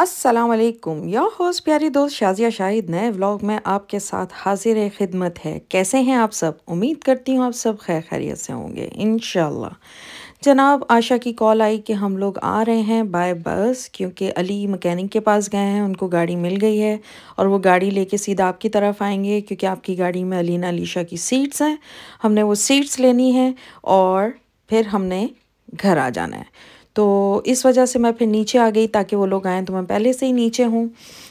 असलकुम या होस्ट प्यारी दोस्त शाजिया शाहिद नए व्लॉग में आपके साथ हाजिर खिदमत है। कैसे हैं आप सब? उम्मीद करती हूँ आप सब खैर खैरियत से होंगे इन जनाब, आशा की कॉल आई कि हम लोग आ रहे हैं बाय बस, क्योंकि अली मकैनिक के पास गए हैं, उनको गाड़ी मिल गई है, और वो गाड़ी लेके सीधा आपकी तरफ़ आएँगे, क्योंकि आपकी गाड़ी में अलीना अलीशा की सीट्स हैं। हमने वो सीट्स लेनी है, और फिर हमने घर आ जाना है। तो इस वजह से मैं फिर नीचे आ गई ताकि वो लोग आएँ तो मैं पहले से ही नीचे हूँ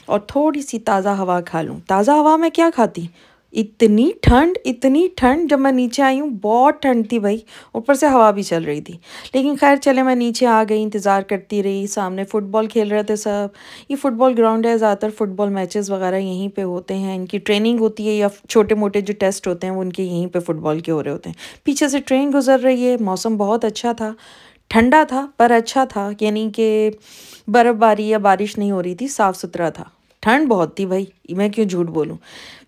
और थोड़ी सी ताज़ा हवा खा लूँ। ताज़ा हवा मैं क्या खाती? इतनी ठंड इतनी ठंड जब मैं नीचे आई हूँ, बहुत ठंड थी भाई, ऊपर से हवा भी चल रही थी। लेकिन खैर चले मैं नीचे आ गई, इंतज़ार करती रही, सामने फ़ुटबॉल खेल रहे थे सब। ये फ़ुटबॉल ग्राउंड है, ज़्यादातर फ़ुटबॉल मैचेस वगैरह यहीं पे होते हैं। इनकी ट्रेनिंग होती है या छोटे मोटे जो टेस्ट होते हैं, वो उनके यहीं पर फ़ुटबॉल के हो रहे होते हैं। पीछे से ट्रेन गुजर रही है, मौसम बहुत अच्छा था। ठंडा था, पर अच्छा था, यानी कि बर्फ़बारी या बारिश नहीं हो रही थी साफ़ सुथरा था। ठंड बहुत थी भाई, मैं क्यों झूठ बोलूँ?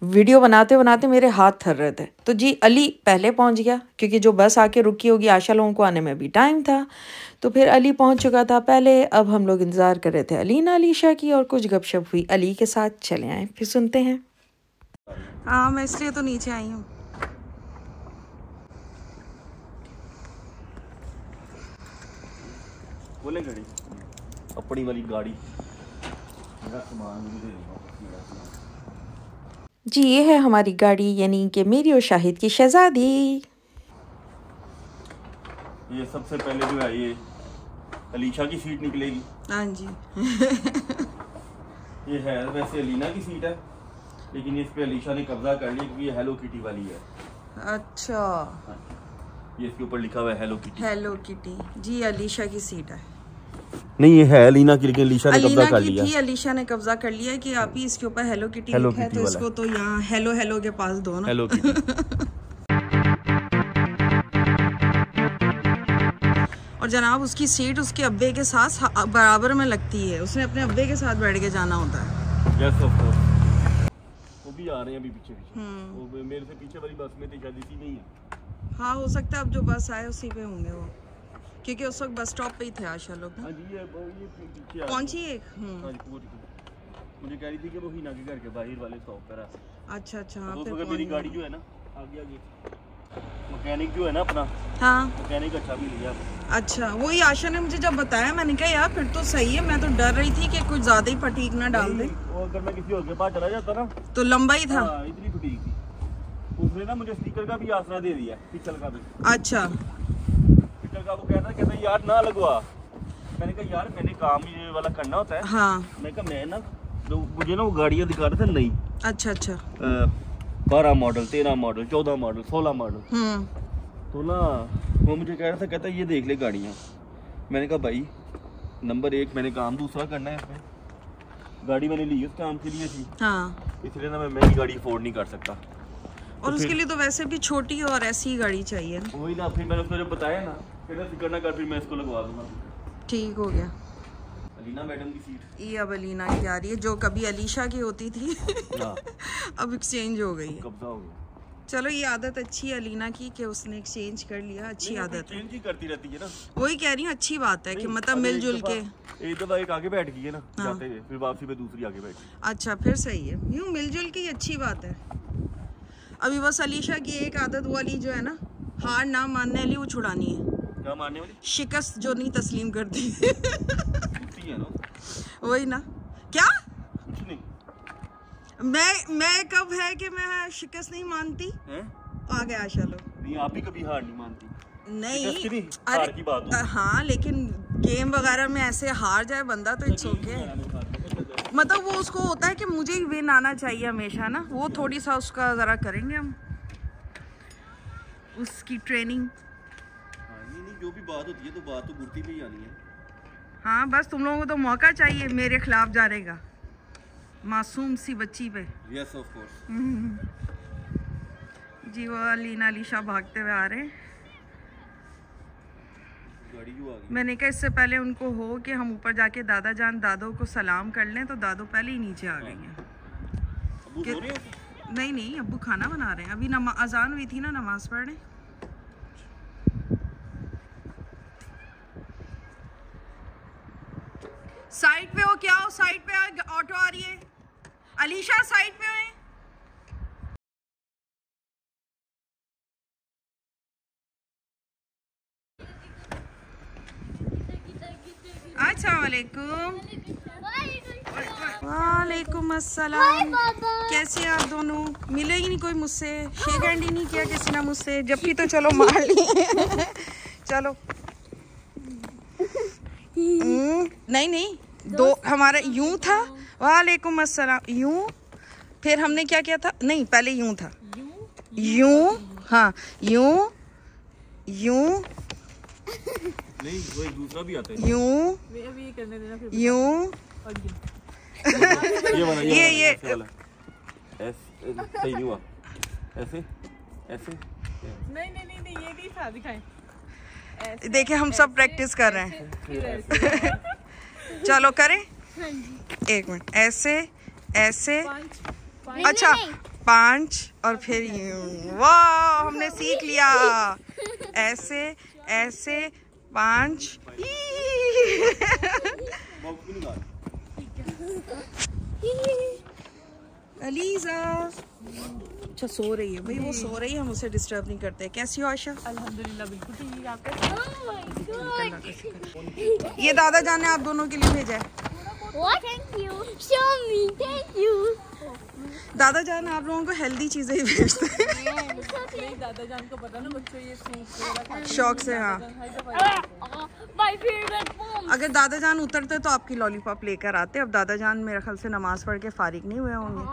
वीडियो बनाते बनाते मेरे हाथ थर रहे थे। तो जी, अली पहले पहुँच गया, क्योंकि जो बस आके रुकी होगी आशा लोगों को आने में भी टाइम था। तो फिर अली पहुँच चुका था। पहले अब हम लोग इंतज़ार कर रहे थे अलीना अलीशा की, और कुछ गपशप हुई। अली के साथ चले आए, फिर सुनते हैं। हाँ मैं इसलिए तो नीचे आई हूँ। बोले घड़ी। अपनी वाली गाड़ी। जी ये है हमारी गाड़ी यानी कि मेरी और शाहिद की शहजादी। ये सबसे पहले जो है ये अलीशा की सीट निकलेगी। हाँ जी। ये है वैसे अलीना की सीट है लेकिन इस पे अलीशा ने कब्जा कर लिया क्योंकि ये हेलो किटी वाली है। अच्छा। हाँ। ये इसके ऊपर लिखा हुआ है hello kitty hello kitty ji Alisha की सीट है। नहीं ये है अलीना की लेकिन अलीशा ने कब्जा कर लिया। थी अलीशा ने कब्जा कर लिया कि आप ही इसके ऊपर हेलो किटी हेलो है तो इसको तो यहाँ हेलो हेलो के पास दो ना। हेलो और जनाब उसकी सीट उसके अब्बे के साथ बराबर में लगती है। उसने अपने अब्बे के साथ बैठ के जाना होता है। Yes, of course. वो भी आ रहे हैं अभी पीछे पीछे। हम्म। वो मेरे से पीछे वाली बस में थी शायद इसी नहीं है। हाँ हो सकता है अब जो बस आए उसी पे होंगे वो। क्योंकि उस वक्त बस स्टॉप पे ही थे आशा लोग हाँ कौन सी एक? हम्म। हाँ मुझे कह रही थी कि वो हीना के घर के बाहर वाले स्टॉप पर अच्छा अच्छा हाँ तो फिर मेरी गाड़ी जो है ना आगे आगे। मैकेनिक जो है ना अपना हाँ। मैकेनिक अच्छा भी लिया अच्छा वही आशा ने मुझे जब बताया मैंने कहा यार फिर तो सही है मैं तो डर रही थी कि कुछ ज़्यादा ही फटीक ना डाल दे। अगर मैं किसी और के पास चला जाता ना तो लंबा ही था। हाँ, इतनी फटीक थी। उसने ना मुझे स्पीकर का भी आसरा दे दिया पिछल का भी। अच्छा। का वो कहता कहता यार ना लगवा। मैंने कहा यार मैंने काम ये वाला करना होता है। हाँ। मैं कहा मैं ना तो मुझे ना वो गाड़ियाँ दिखा रहे थे नई। अच्छा अच्छा। बारह मॉडल तेरह मॉडल चौदह मॉडल सोलह मॉडल हम्म। तो ना वो मुझे कह रहा था कहता ये देख ले गाड़ियाँ। मैंने कहा भाई नंबर एक मैंने काम दूसरा करना है इसमें। गाड़ी मैंने ली उस काम के लिए थी। हाँ। इसलिए ना मैं महँगी गाड़ी अफोर्ड नहीं कर सकता। और तो उसके लिए तो वैसे भी छोटी और ऐसी ही गाड़ी चाहिए वही ना फिर मैंने उसको बताया ना फिर कर फिर मैं इसको लगवा दूँगा ठीक हो गया। अलीना मैडम की सीट। ये अब अलीना की आ रही है जो कभी अलीशा की होती थी हाँ। अब एक्सचेंज हो गई कब्जा हो गया। चलो ये आदत अच्छी है अलीना की कि उसने एक्सचेंज कर लिया अच्छी आदत है। ही करती रहती है ना। वही कह रही हूँ अच्छी बात है कि मतलब मिलजुल के एक दफ़ा एक आगे बैठ गई है ना हाँ। जाते हुए फिर वापसी पे दूसरी आगे बैठ अच्छा फिर सही है। यूँ मिलजुल की अच्छी बात है। अभी बस अलीशा की एक आदत वाली जो है ना हार ना मानने वाली वो छुड़ानी है। क्या मानने वाली? शिकस्त जो नहीं तस्लीम करती। वही ना। क्या? मैं मैं कब है कि मैं शिकस्त नहीं मानती? आ गया आशा लो नहीं आप ही कभी हार नहीं मानती। नहीं। अरे की बात हाँ। लेकिन गेम वगैरह में ऐसे हार जाए बंदा तो इट्स ओके मतलब वो उसको होता है कि मुझे ही विन आना चाहिए हमेशा ना। वो थोड़ी सा उसका ज़रा करेंगे हम। उसकी ट्रेनिंग जो भी बात होती है तो बात तो गुर्ती पे ही आनी है। हाँ बस तुम लोगों को तो मौका चाहिए मेरे खिलाफ जाने का मासूम सी बच्ची पे। यस ऑफ़ कोर्स जी वो अलीना अलीशा भागते हुए आ रहे हैं। मैंने कहा इससे पहले उनको हो कि हम ऊपर जाके दादा जान दादो को सलाम कर लें तो दादो पहले ही नीचे आ गई हैं। नहीं नहीं अबू खाना बना रहे हैं। अभी नमा अजान हुई थी ना नमाज़ पढ़ने? साइड पे हो क्या हो? साइड पे ऑटो आ रही है। अलीशा साइड पे हो वालेकुम अस्सलाम कैसे आप दोनों? मिले ही नहीं कोई मुझसे। शेक हैंड ही नहीं किया किसी ने मुझसे। जब भी तो चलो मार लिए चलो। हम्म, नहीं नहीं। दो हमारा यूँ था। वालेकुम अस्सलाम। यूँ? फिर हमने क्या किया था? नहीं पहले यूँ था। यूँ? हाँ यूँ यूँ नहीं वो दूसरा भी आता है। यूँ यूँ ये। वाला ये- ये ये- ऐसे सही नहीं हुआ। ऐसे ऐसे। नहीं नहीं नहीं नहीं ये नहीं था दिखाएँ। देखिए हम सब प्रैक्टिस कर रहे हैं। चलो करें? एक मिनट। ऐसे ऐसे। अच्छा पाँच और फिर यूँ। वाह हमने सीख लिया। ऐसे ऐसे पाँच। अलीजा। अच्छा सो रही है भाई वो सो रही है हम उसे डिस्टर्ब नहीं करते। कैसी हो आशा? अल्हम्दुलिल्लाह बिल्कुल ठीक है आपका? ये दादा जान ने आप दोनों के लिए भेजा है. दादा जान आप लोगों को हेल्दी चीज़ें ही भेजते हैं। नहीं दादा जान को पता ना बच्चों ये शौक से हाँ। अगर दादा जान उतरते तो आपकी लॉलीपॉप लेकर आते। अब दादा जान मेरे ख्याल से नमाज़ पढ़ के फारिग नहीं हुए होंगे।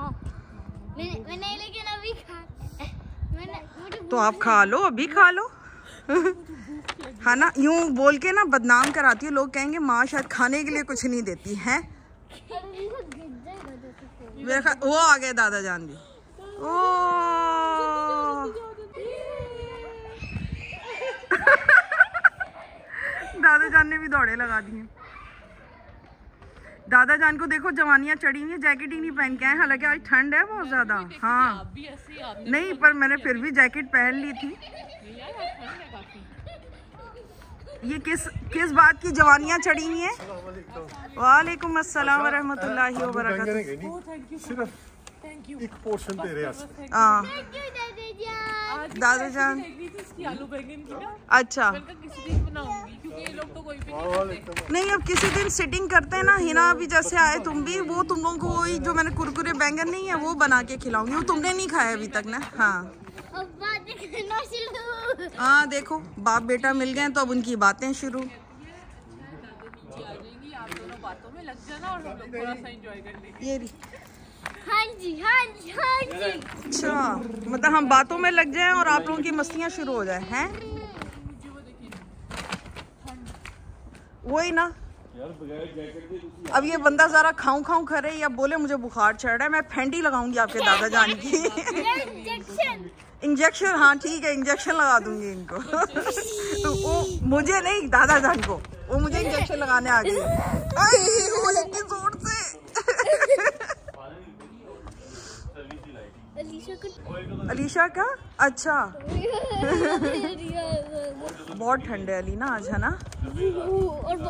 मैंने मैंने लेकिन अभी खा तो आप खा लो अभी खा लो। है ना यूँ बोल के ना बदनाम कराती है। लोग कहेंगे माँ शायद खाने के लिए कुछ नहीं देती है? मेरे ख्याल वो आ गए दादा जान भी। ओ। दादा जान ने भी दौड़े लगा दिए। दादा जान को देखो जवानियाँ चढ़ी हुई है जैकेट ही नहीं पहन के आए हालाँकि आज ठंड है बहुत ज़्यादा। हाँ। आप भी ऐसे आप नहीं पर मैंने फिर भी जैकेट पहन ली थी। ये किस किस बात की जवानियाँ चढ़ी हुई हैं? वालेकुम अस्सलाम वरहमतुल्लाहि वबरकातुहू। थैंक सिर्फ़ थैंक यू एक पोर्शन तेरे वास्ते हाँ आज। दादा जान। रही अच्छा। किसी दिन बनाऊँगी क्योंकि ये लोग तो कोई भी नहीं अब किसी दिन सिटिंग करते हैं ना हिना भी जैसे आए तुम भी वो तुम लोगों को वही जो मैंने कुरकुरे बैंगन नहीं है वो बना के खिलाऊँगी। वो तुमने नहीं खाया अभी तक ना? हाँ। अब बात करना शुरू। हाँ देखो बाप बेटा मिल गए तो अब उनकी बातें शुरू। नीचे आ जाएँगी आप दोनों बातों में लग जाना और हम लोग थोड़ा सा एंजॉय कर ये रही हाँ जी हाँ जी हाँ जी अच्छा मतलब हम बातों में लग जाएँ और आप लोगों की मस्तियाँ शुरू हो जाए हैं? वही ना। अब ये बंदा जरा खाऊं खाऊं करे या बोले मुझे बुखार चढ़ रहा है मैं फेंटी लगाऊँगी आपके दादा जान की। इंजेक्शन। हाँ ठीक है इंजेक्शन लगा दूँगी इनको। तो वो मुझे नहीं दादा जान को। वो मुझे इंजेक्शन लगाने आ गई। इतनी ज़ोर से। अलीशा को अच्छा। बहुत ठंड है अली ना आज, है ना? और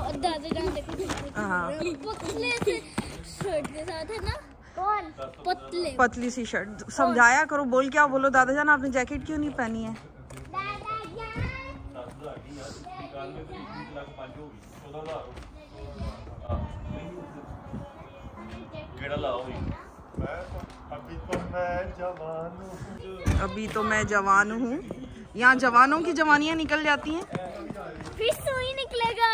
हाँ। पतले पतले सी शर्ट समझाया करो, बोल क्या बोलो? दादा जान आपने जैकेट क्यों नहीं पहनी है? गेड़ा लाओ अभी तो मैं जवान हूँ। अभी तो मैं जवान हूँ। यहाँ जवानों की जवानियाँ निकल जाती हैं। फिर सुई निकलेगा।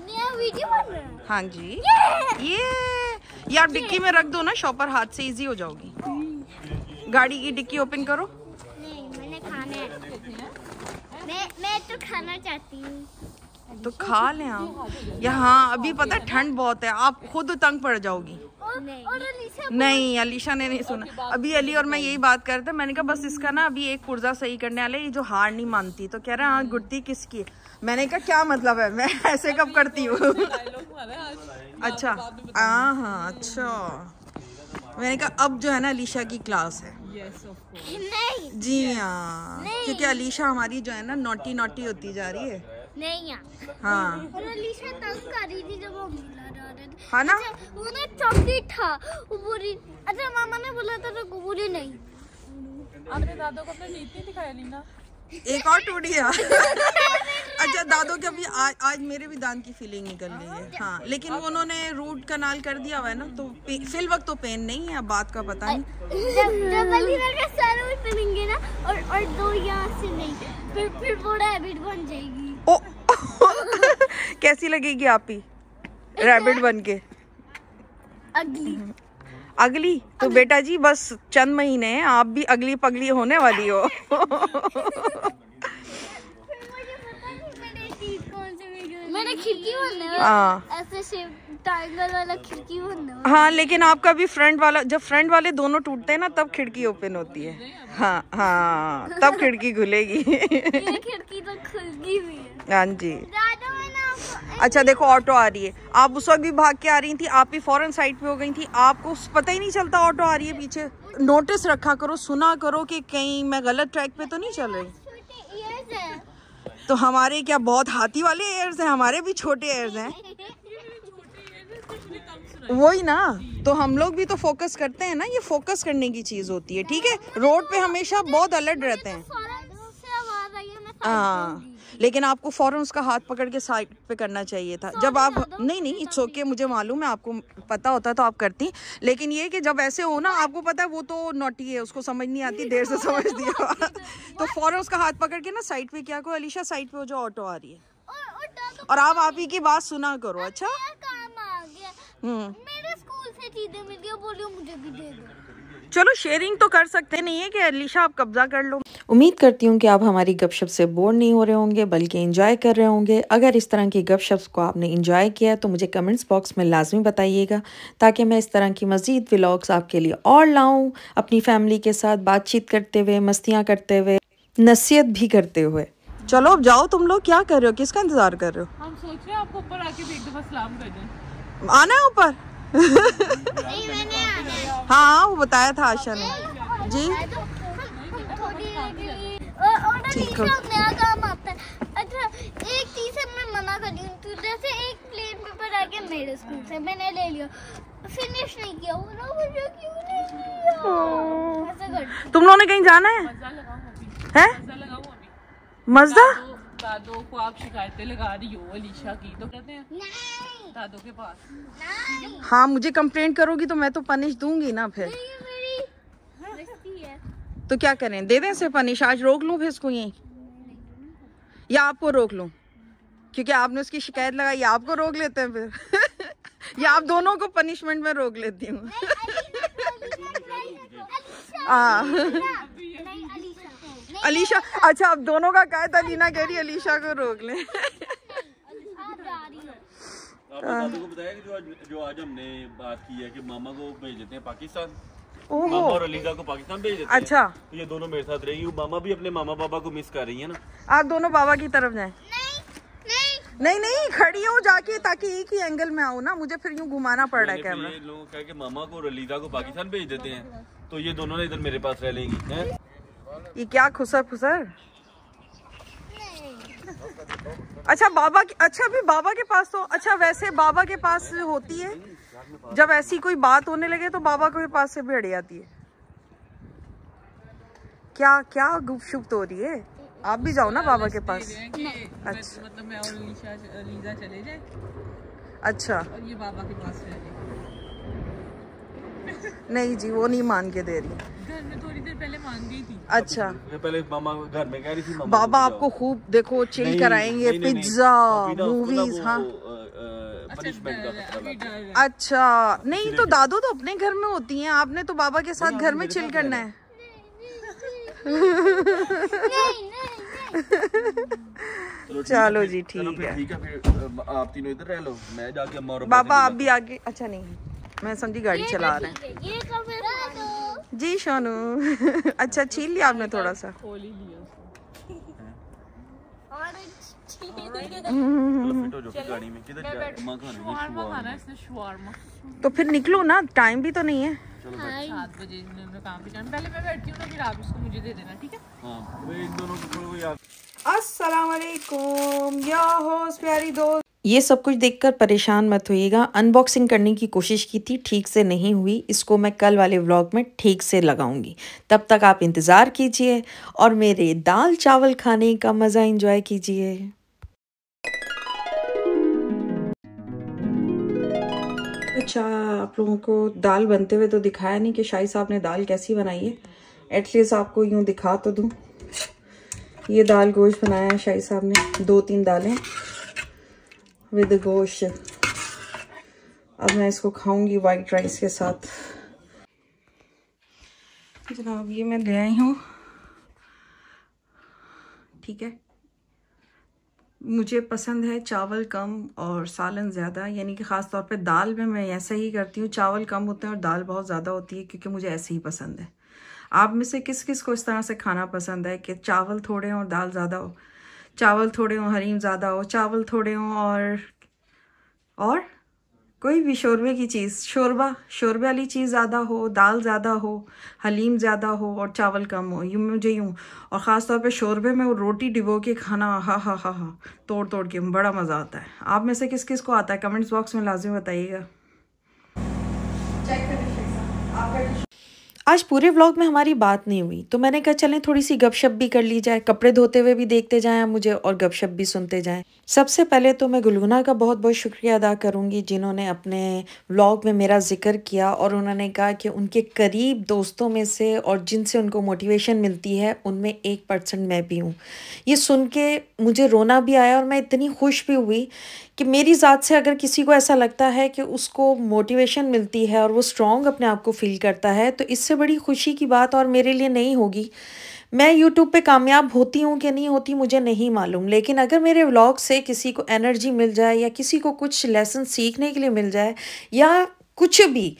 नया वीडियो बन रहा है। हाँ जी। ये ये! आप डिक्की में रख दो ना शॉपर हाथ से इजी हो जाओगी। गाड़ी की डिक्की ओपन करो। नहीं मैंने खाना है। मैं मैं तो खाना चाहती हूँ। तो खा लें आप। यहाँ अभी पता ठंड बहुत है। आप खुद तंग पड़ जाओगी। और और अलीशा नहीं अलीशा ने नहीं सुना। अभी अली और मैं यही बात करते हैं मैंने कहा बस इसका ना अभी एक पुर्जा सही करने वाले ये जो हार नहीं मानती। तो कह रहे हैं हाँ गुड़ती किसकी? है मैंने कहा क्या मतलब है? मैं ऐसे कब करती हूँ? है अच्छा। हाँ हाँ अच्छा। मैंने कहा अब जो है ना अलीशा की क्लास है। यस नहीं जी हाँ। क्योंकि अलीशा हमारी जो है ना नोटी नोटी होती जा रही है। नहीं हाँ। और अलीशा तंग कर रही थी जब वो मिला रहा थे हाँ ना? अच्छा, वो ना चॉकलेट था वो बोली अच्छा मामा ने बोला था तो बोली नहीं। आपने दादो को अपना नीति नहीं दिखाया लीना एक और टूटी है। अच्छा दादो के अभी आज आज मेरे भी दांत की फीलिंग निकल गई है। हाँ लेकिन वो उन्होंने रूट कनाल कर दिया हुआ है ना तो फिल वक्त तो पेन नहीं है अब बात का पता नहीं। जब जब का सर ना और और दो यहाँ से नहीं फिर फिर वो हैबिट बन जाएगी। ओ कैसी लगेगी आप? ही रैबिट बन के अगली। अगली? तो अगली। बेटा जी बस चंद महीने हैं आप भी अगली पगली होने वाली हो। मैंने खिड़की हाँ। टाइगर वाला खिड़की हाँ। लेकिन आपका भी फ्रंट वाला जब फ्रंट वाले दोनों टूटते हैं ना तब खिड़की ओपन होती है। हाँ हाँ तब खिड़की खुलेगी। खिड़की तो खुल गई भी है। हाँ जी। अच्छा देखो ऑटो आ रही है। आप उस वक्त भी भाग के आ रही थी आप भी फ़ौरन साइड पे हो गई थी। आपको पता ही नहीं चलता ऑटो आ रही है पीछे। नोटिस रखा करो सुना करो कि कहीं मैं गलत ट्रैक पे तो नहीं चल रही। हैं। तो हमारे क्या बहुत हाथी वाले एयर्स हैं? हमारे भी छोटे एयर्स हैं। वही ना। तो हम लोग भी तो फोकस करते हैं ना ये फोकस करने की चीज़ होती है ठीक है? रोड पे हमेशा बहुत अलर्ट रहते हैं। है हाँ। लेकिन आपको फ़ौरन उसका हाथ पकड़ के साइड पे करना चाहिए था। जब आप नहीं नहीं इट्स ओके मुझे मालूम है आपको पता होता तो आप करती। लेकिन ये कि जब ऐसे हो ना आपको पता है वो तो नोटी है उसको समझ नहीं आती देर से समझ दिया तो फ़ौरन उसका हाथ पकड़ के ना साइड पे क्या करो अलीशा साइड पे हो जो ऑटो आ रही है। और और आप आप ही की बात सुना करो अच्छा? हम्म। चलो शेयरिंग तो कर सकते नहीं है कि अलीशा आप कब्जा कर लो। उम्मीद करती हूँ कि आप हमारी गपशप से बोर नहीं हो रहे होंगे बल्कि इंजॉय कर रहे होंगे। अगर इस तरह की गपशप को आपने इंजॉय किया तो मुझे कमेंट्स बॉक्स में लाजमी बताइएगा ताकि मैं इस तरह की मज़ीद व्लॉग्स आपके लिए और लाऊं अपनी फैमिली के साथ बातचीत करते हुए मस्तियाँ करते हुए नसीहत भी करते हुए। चलो अब जाओ तुम लोग क्या कर रहे हो? किसका इंतज़ार कर रहे हम सोच रहे हैं आपको ऊपर आके एक दफ़ा सलाम कर दें। आना है ऊपर? नहीं मैंने आना हाँ। वो बताया था आशा ने। जी? ठीक नया काम आता है अच्छा एक चीज़ मैं मना कर रही हूँ जैसे एक प्लेन पेपर आ गया मेरे स्कूल से मैंने ले लिया फिनिश नहीं किया वो मुझे क्यों नहीं लिया ऐसे कर तुम लोगों ने कहीं जाना है? मज़ा हैं? मज़ा लगाऊँ अभी। मजदा दादो को आप शिकायतें लगा रही हो अलीशा की तो कहते हैं दादो के पास। हाँ मुझे कंप्लेंट करोगी तो मैं तो पनिश दूँगी ना फिर। तो क्या करें? दे दें से पनिश आज रोक लूँ फिर इसको यहीं? या आपको रोक लूँ? क्योंकि आपने उसकी शिकायत लगाई आपको रोक लेते हैं फिर। या आप दोनों को पनिशमेंट में रोक लेती हूँ। हाँ। अलीशा अलीशा अच्छा आप दोनों का कहा था लीना कह रही अलीशा को रोक लें। आप जा रही हो आपने को बताया कि जो आज जो आज हमने बात की है कि मामा को भेज देते हैं पाकिस्तान? मामा और अलीजा को पाकिस्तान भेज देते अच्छा। तो ये दोनों मेरे साथ रहेगी। मामा भी अपने मामा पापा को मिस कर रही है ना। आप दोनों बाबा की तरफ़ जाएँ। नहीं नहीं। नहीं खड़ी हो जाके ताकि एक ही एंगल में आऊँ ना। मुझे फिर यूँ घुमाना पड़ रहा है कैमरा लोग कहा कि मामा को अलीजा को पाकिस्तान भेज देते हैं। तो ये दोनों ने इधर मेरे पास रह लेंगी हैं? ये क्या खुसर खुसर अच्छा बाबा की अच्छा भी बाबा के पास तो अच्छा वैसे बाबा के पास होती है? जब ऐसी कोई बात होने लगे तो बाबा के पास से भी अड़ी आती है। क्या क्या गुपशुप्त हो रही है? आप भी जाओ ना बाबा के पास। मैं- अच्छा। मतलब मैं और अलीजा चले जाए? अच्छा। और ये बाबा के पास नहीं जी वो नहीं मान के दे रही। घर में थोड़ी देर पहले मांग गई थी। अच्छा। पहले मामा घर में कह रही थी मामा बाबा आपको खूब देखो चिल नहीं, कराएँगे। पिज्जा मूवीज़ हाँ। पनिशमेंट का खतरा अच्छा नहीं तो दादू तो अपने घर में होती हैं। आपने तो बाबा के साथ घर में चिल करना है। नहीं नहीं चलो जी, ठीक है। ठीक है फिर आप तीनों इधर रह लो। मैं जाके अम्मा और बाबा आप भी आगे अच्छा नहीं मैं समझी गाड़ी चला रहे हैं। ये कब दो जी सोनू। अच्छा छीन लिया आपने थोड़ा सा। खोल ही लिया उसको और हूँ। चलो फिट हो जाओ फिर गाड़ी में किधर जा अम्मा खाने में शवारमा शुआ खाना है इसने शवारमा तो फिर निकलो ना टाइम भी तो नहीं है। हूँ ना फिर आप इसको मुझे दे देना ठीक है? हाँ वे इन दोनों को कोई याद अस्सलाम वालेकुम या होस प्यारी दोस्त। ये सब कुछ देखकर परेशान मत होइएगा। अनबॉक्सिंग करने की कोशिश की थी ठीक से नहीं हुई। इसको मैं कल वाले व्लॉग में ठीक से लगाऊँगी। तब तक आप इंतज़ार कीजिए और मेरे दाल चावल खाने का मज़ा इंजॉय कीजिए। अच्छा आप लोगों को दाल बनते हुए तो दिखाया नहीं कि शाही साहब ने दाल कैसी बनाई है। एटलीस्ट आपको यूँ दिखा तो दूँ। ये दाल गोश्त बनाया है शाही साहब ने। दो तीन दालें। विद गोश्त। अब मैं इसको खाऊँगी वाइट राइस के साथ। जनाब, ये मैं ले आई हूँ। ठीक है? मुझे पसंद है चावल कम और सालन ज़्यादा, यानी कि ख़ास तौर पे दाल में मैं ऐसा ही करती हूँ, चावल कम होते हैं और दाल बहुत ज़्यादा होती है क्योंकि मुझे ऐसे ही पसंद है। आप में से किस किस को इस तरह से खाना पसंद है कि चावल थोड़े हों और दाल ज़्यादा हो? चावल थोड़े हों, हरीम ज़्यादा हो, चावल थोड़े हों और और? कोई भी शोरबे की चीज़, शोरबा, शोरबे वाली चीज़ ज़्यादा हो, दाल ज़्यादा हो, हलीम ज़्यादा हो और चावल कम हो, यूँ मुझे यूँ। और ख़ास तौर पे शोरबे में वो रोटी डिबो के खाना, हा हा हा हा, तोड़ तोड़ के, बड़ा मज़ा आता है। आप में से किस किस को आता है? कमेंट्स बॉक्स में लाजिम बताइएगा। आज पूरे व्लॉग में हमारी बात नहीं हुई। तो मैंने कहा, चलें थोड़ी सी गपशप भी कर ली जाए, कपड़े धोते हुए भी देखते जाएँ मुझे और गपशप भी सुनते जाएँ। सबसे पहले तो मैं गुलगुना का बहुत बहुत शुक्रिया अदा करूँगी जिन्होंने अपने व्लॉग में मेरा ज़िक्र किया और उन्होंने कहा कि उनके करीब दोस्तों में से और जिनसे उनको मोटिवेशन मिलती है, उनमें एक परसेंट मैं भी हूँ। ये सुन के मुझे रोना भी आया और मैं इतनी खुश भी हुई कि मेरी ज़ात से अगर किसी को ऐसा लगता है कि उसको मोटिवेशन मिलती है और वो स्ट्रॉन्ग अपने आप को फील करता है तो इससे बड़ी खुशी की बात और मेरे लिए नहीं होगी। मैं यूट्यूब पे कामयाब होती हूँ कि नहीं होती मुझे नहीं मालूम, लेकिन अगर मेरे व्लॉग से किसी को एनर्जी मिल जाए या किसी को कुछ लेसन सीखने के लिए मिल जाए या कुछ भी,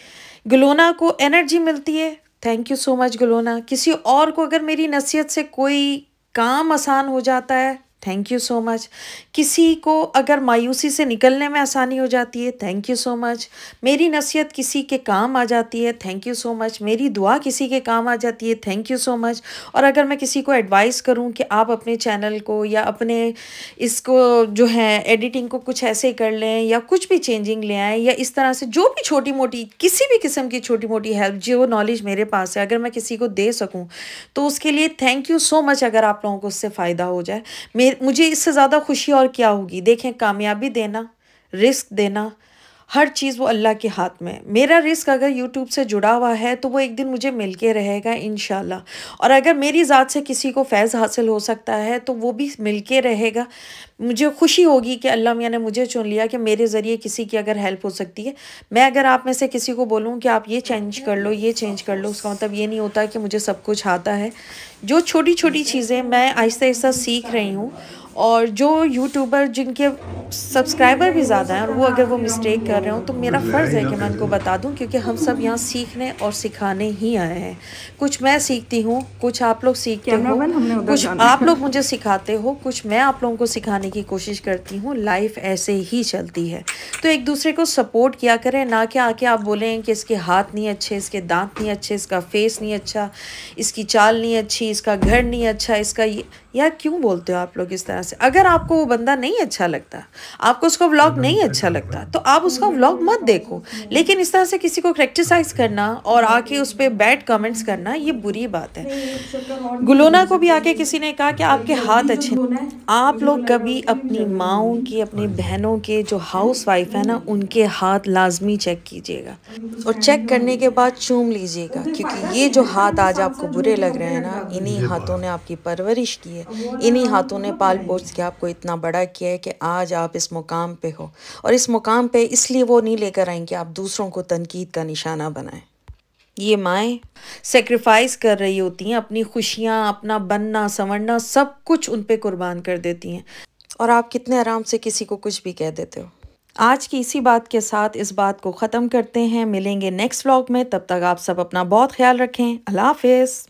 गलोना को एनर्जी मिलती है। थैंक यू सो मच गलोना। किसी और को अगर मेरी नसीहत से कोई काम आसान हो जाता है थैंक यू सो मच किसी को अगर मायूसी से निकलने में आसानी हो जाती है थैंक यू सो मच मेरी नसीहत किसी के काम आ जाती है थैंक यू सो मच मेरी दुआ किसी के काम आ जाती है थैंक यू सो मच और अगर मैं किसी को एडवाइस करूँ कि आप अपने चैनल को या अपने इसको जो है एडिटिंग को कुछ ऐसे कर लें या कुछ भी चेंजिंग ले आएँ या इस तरह से जो भी छोटी मोटी किसी भी किस्म की छोटी मोटी हेल्प जो नॉलेज मेरे पास है, अगर मैं किसी को दे सकूँ तो उसके लिए थैंक यू सो मच अगर आप लोगों को उससे फ़ायदा हो जाए। मेरे मुझे इससे ज़्यादा खुशी और क्या होगी? देखें कामयाबी देना रिस्क देना हर चीज़ वो अल्लाह के हाथ में है। मेरा रिस्क अगर यूट्यूब से जुड़ा हुआ है तो वो एक दिन मुझे मिल के रहेगा इन और अगर मेरी ज़ात से किसी को फैज़ हासिल हो सकता है तो वो भी मिल के रहेगा। मुझे खुशी होगी कि अल्लाह मियाँ ने मुझे चुन लिया कि मेरे ज़रिए किसी की अगर हेल्प हो सकती है। मैं अगर आप में से किसी को बोलूँ कि आप ये चेंज कर लो, ये चेंज कर लो, उसका मतलब ये नहीं होता कि मुझे सब कुछ आता है। जो छोटी छोटी चीज़ें मैं आहिस्ता आहिस्ता सीख रही हूँ और जो यूट्यूबर जिनके सब्सक्राइबर भी ज़्यादा हैं और वो अगर वो मिस्टेक कर रहे हो तो मेरा फ़र्ज़ है कि मैं उनको बता दूँ क्योंकि हम सब यहाँ सीखने और सिखाने ही आए हैं। कुछ मैं सीखती हूँ कुछ आप लोग सीखते हो कुछ आप लोग मुझे सिखाते हो कुछ मैं आप लोगों को सिखाने की कोशिश करती हूँ लाइफ ऐसे ही चलती है। तो एक दूसरे को सपोर्ट किया करें ना कि आके आप बोलें कि इसके हाथ नहीं अच्छे इसके दांत नहीं अच्छे इसका फेस नहीं अच्छा इसकी चाल नहीं अच्छी इसका घर नहीं अच्छा इसका यार क्यों बोलते हो आप लोग इस तरह से? अगर आपको वो बंदा नहीं अच्छा लगता आपको उसका व्लॉग नहीं अच्छा लगता तो आप उसका व्लॉग मत देखो। लेकिन इस तरह से किसी को क्रिटिसाइज करना और आके उस पर बैड कमेंट्स करना ये बुरी बात है। गुलोना को भी आके किसी ने कहा कि आपके हाथ अच्छे आप लोग कभी अपनी माओ की अपनी बहनों के जो हाउस वाइफ है ना उनके हाथ लाजमी चेक कीजिएगा। और चेक करने के बाद चूम लीजिएगा क्योंकि ये जो हाथ आज आपको बुरे लग रहे हैं ना इन्हीं हाथों ने आपकी परवरिश की है। है इन्हीं हाथों ने पाल पोस के आपको इतना बड़ा किया है कि आज आप इस मुकाम पे हो। और इस मुकाम पे इसलिए वो नहीं लेकर आएँगे आप दूसरों को तनकीद का निशाना बनाएँ। ये माएँ सेक्रीफाइस कर रही होती हैं, अपनी खुशियाँ, अपना बनना, संवरना, सब कुछ उन पर कुर्बान कर देती हैं। और आप कितने आराम से किसी को कुछ भी कह देते हो। आज की इसी बात के साथ इस बात को ख़त्म करते हैं। मिलेंगे नेक्स्ट व्लॉग में। तब तक आप सब अपना बहुत ख्याल रखें। अल्लाह हाफिज़।